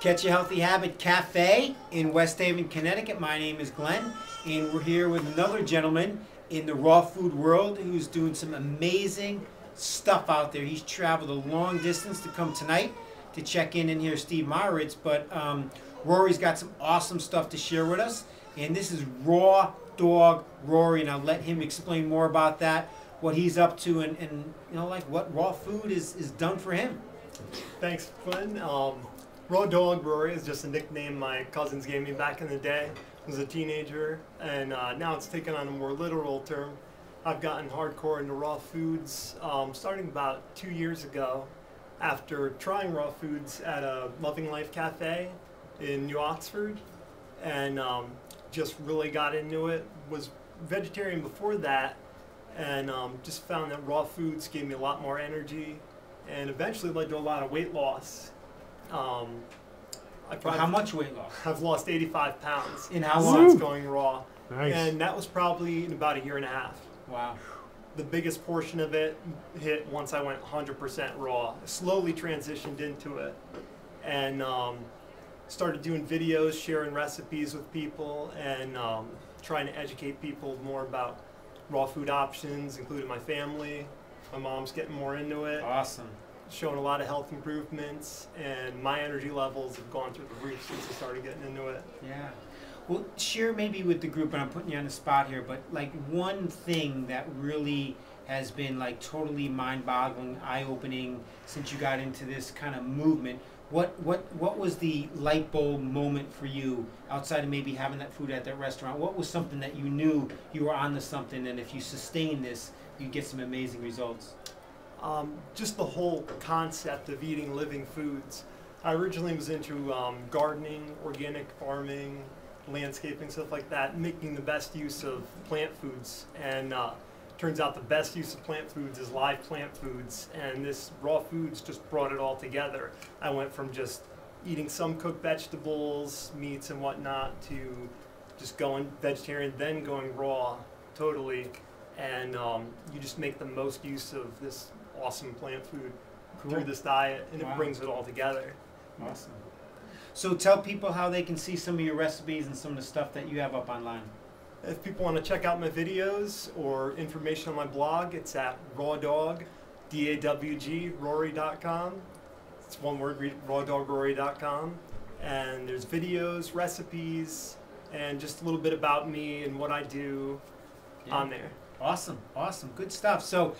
Catch a Healthy Habit Cafe in West Haven, Connecticut. My name is Glen, and we're here with another gentleman in the raw food world who's doing some amazing stuff out there. He's traveled a long distance to come tonight to check in and hear Steve Meyerowitz, but um, Rory's got some awesome stuff to share with us, and this is Raw Dawg Rory, and I'll let him explain more about that, what he's up to, and, and you know, like what raw food is, is done for him. Thanks, Glen. Um, Raw Dawg Rory is just a nickname my cousins gave me back in the day. I was a teenager, and uh, now it's taken on a more literal term. I've gotten hardcore into raw foods um, starting about two years ago after trying raw foods at a Loving Life Cafe in New Oxford and um, just really got into it. Was vegetarian before that and um, just found that raw foods gave me a lot more energy and eventually led to a lot of weight loss. Um, I For how much weight loss? I've lost 85 pounds In how since long? going raw. Nice. And that was probably in about a year and a half. Wow. The biggest portion of it hit once I went 100% raw. Slowly transitioned into it and um, started doing videos, sharing recipes with people, and um, trying to educate people more about raw food options, including my family. My mom's getting more into it, Awesome. showing a lot of health improvements, and my energy levels have gone through the roof since I started getting into it. Yeah. Well, share maybe with the group, and I'm putting you on the spot here, but like one thing that really has been like totally mind-boggling, eye-opening since you got into this kind of movement. What what what was the light bulb moment for you outside of maybe having that food at that restaurant? What was something that you knew you were on onto something, and if you sustain this, you'd get some amazing results? Um, just the whole concept of eating living foods. I originally was into um, gardening, organic farming, landscaping, stuff like that, making the best use of plant foods. And uh, turns out the best use of plant foods is live plant foods. And this raw foods just brought it all together. I went from just eating some cooked vegetables, meats, and whatnot to just going vegetarian, then going raw totally. And um, you just make the most use of this awesome plant food through this diet, and Wow. it brings it all together. Awesome. So tell people how they can see some of your recipes and some of the stuff that you have up online. If people want to check out my videos or information on my blog, it's at rawdawg, D-A-W-G, rory.com. It's one word, rawdawgrory.com. And there's videos, recipes, and just a little bit about me and what I do on there. Awesome, awesome, good stuff. So,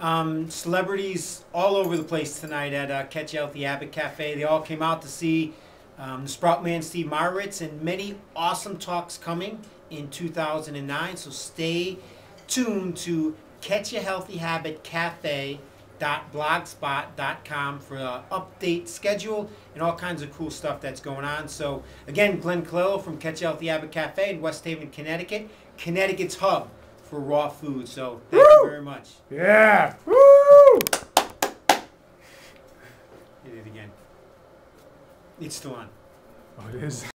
um, celebrities all over the place tonight at uh, Catch a Healthy Habit Cafe. They all came out to see um, the Sprout Man Steve Meyerowitz and many awesome talks coming in 2009. So stay tuned to Catch a Healthy Habit Cafe blogspot.com for update schedule and all kinds of cool stuff that's going on. So again, Glen Colello from Catch a Healthy Habit Cafe in West Haven, Connecticut, Connecticut's hub for raw food. So thank you very much. yeah. Woo! Hit it again. It's still on. Oh, it is.